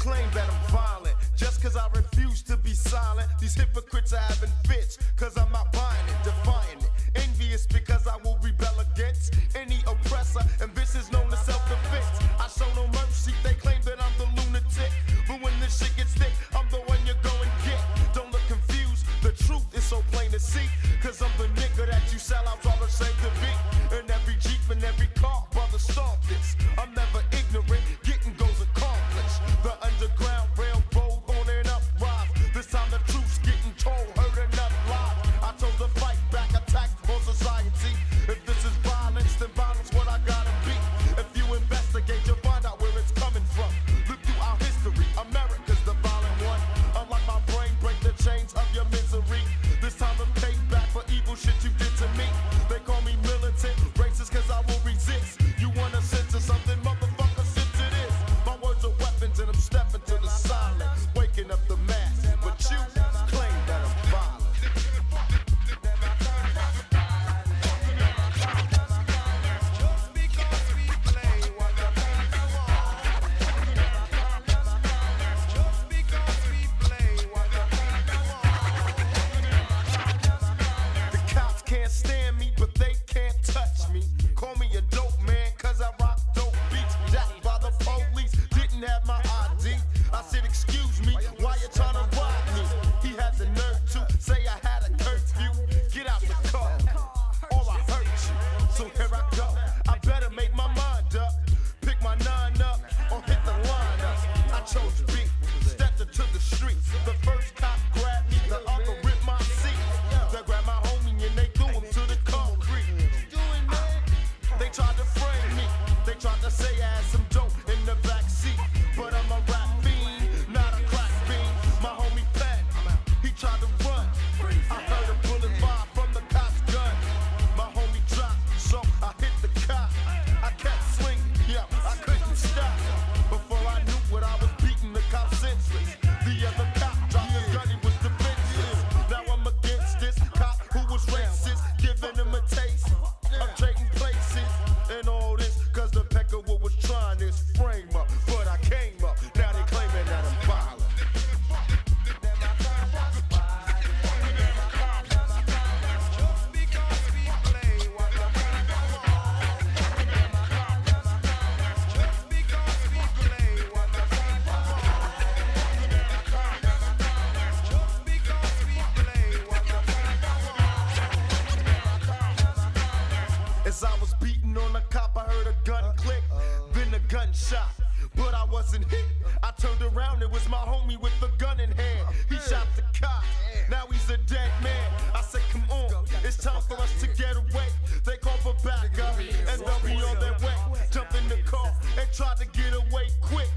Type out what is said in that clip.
claim that I'm violent just cause I refuse to be silent. These hypocrites are having fits cause I'm not buying it, defying it. Envious because I will rebel against any oppressor, and this is known as self defense. I show no mercy, they claim that I'm the lunatic. But when this shit gets thick, I'm the one you're going get. Don't look confused, the truth is so plain to see. Cause I'm the nigga that you sell out all the same to be. wasn't hit. I turned around, it was my homie with the gun in hand. He shot the cop, now he's a dead man. I said, come on, it's time for us to get away. They called for backup, and they'll be on their way. Jump in the car and try to get away quick.